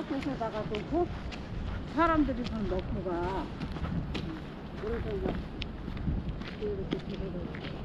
얼마나 밖에서다가 놓고 사람들이 좀 넣고 가. 그래서 이렇게 들어가.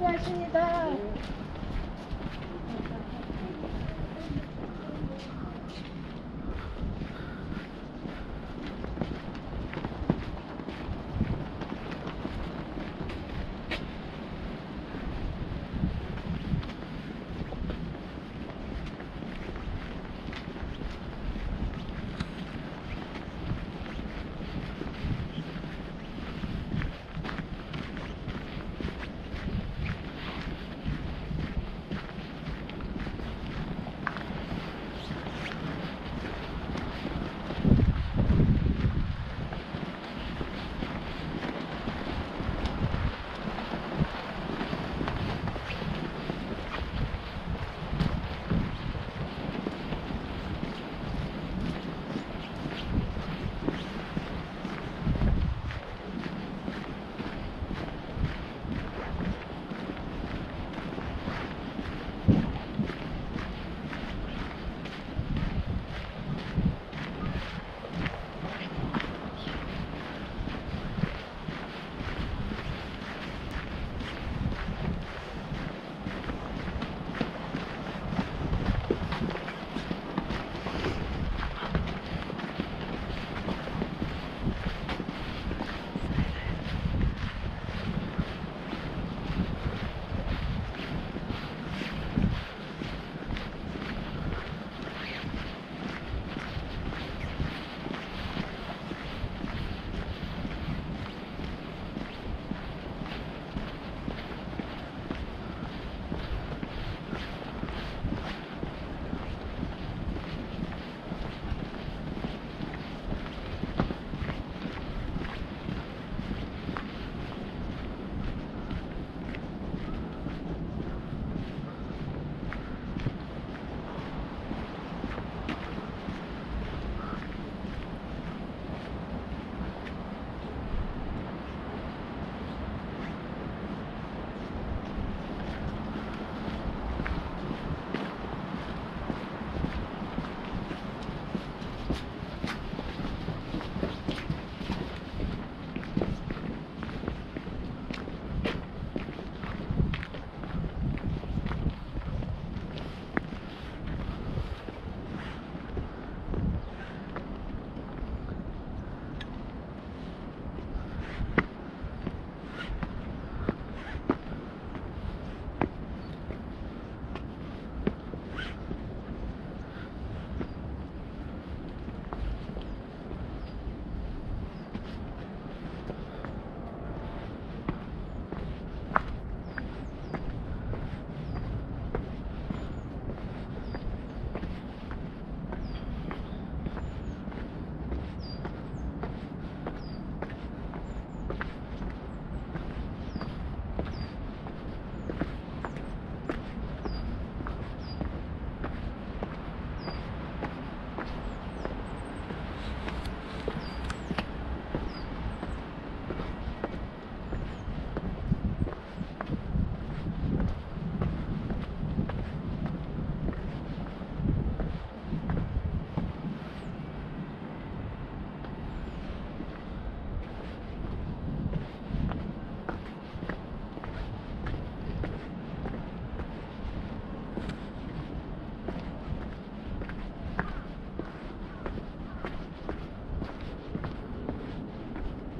수고하십니다. 네.